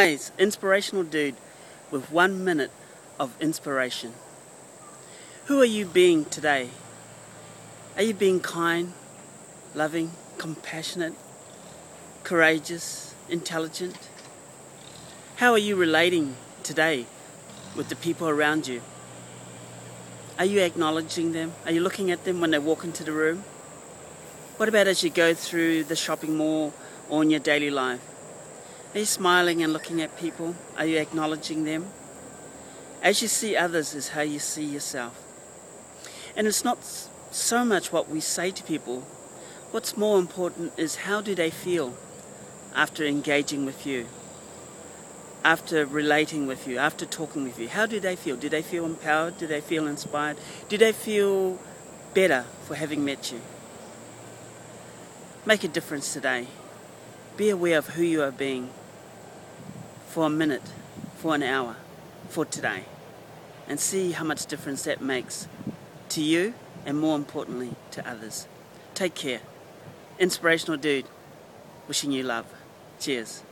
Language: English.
Guys, inspirational dude with one minute of inspiration. Who are you being today? Are you being kind, loving, compassionate, courageous, intelligent? How are you relating today with the people around you? Are you acknowledging them? Are you looking at them when they walk into the room? What about as you go through the shopping mall or in your daily life? Are you smiling and looking at people? Are you acknowledging them? As you see others is how you see yourself. And it's not so much what we say to people. What's more important is how do they feel after engaging with you, after relating with you, after talking with you. How do they feel? Do they feel empowered? Do they feel inspired? Do they feel better for having met you? Make a difference today. Be aware of who you are being for a minute, for an hour, for today, and see how much difference that makes to you and more importantly to others. Take care. Inspirational dude, wishing you love. Cheers.